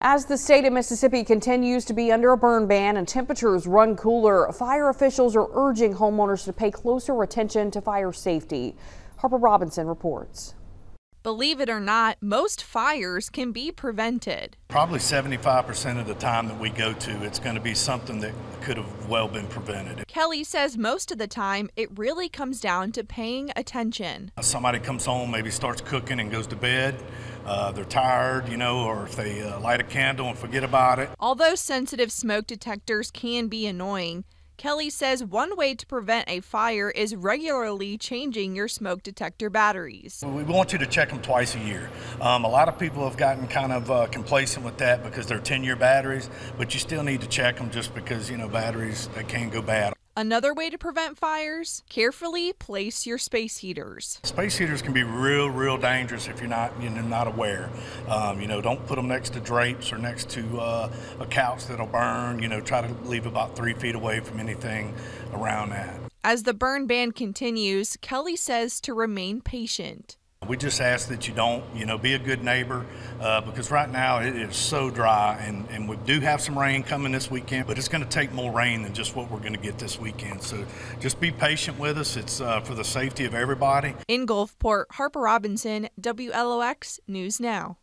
As the state of Mississippi continues to be under a burn ban and temperatures run cooler, fire officials are urging homeowners to pay closer attention to fire safety. Harper Robinson reports. Believe it or not, most fires can be prevented. Probably 75% of the time that we go to, it's going to be something that could have well been prevented. Kelly says most of the time, it really comes down to paying attention. Somebody comes home, maybe starts cooking and goes to bed. Uh, they're tired, you know, or if they uh, light a candle and forget about it. Although sensitive smoke detectors can be annoying, Kelly says one way to prevent a fire is regularly changing your smoke detector batteries. We want you to check them twice a year. Um, a lot of people have gotten kind of uh, complacent with that because they're 10 year batteries, but you still need to check them just because, you know, batteries, they can go bad. Another way to prevent fires, carefully place your space heaters. Space heaters can be real, real dangerous if you're not, you know, not aware. Um, you know, don't put them next to drapes or next to uh, a couch that'll burn. You know, try to leave about three feet away from anything around that. As the burn ban continues, Kelly says to remain patient. We just ask that you don't, you know, be a good neighbor uh, because right now it is so dry and, and we do have some rain coming this weekend, but it's going to take more rain than just what we're going to get this weekend. So just be patient with us. It's uh, for the safety of everybody. In Gulfport, Harper Robinson, WLOX News Now.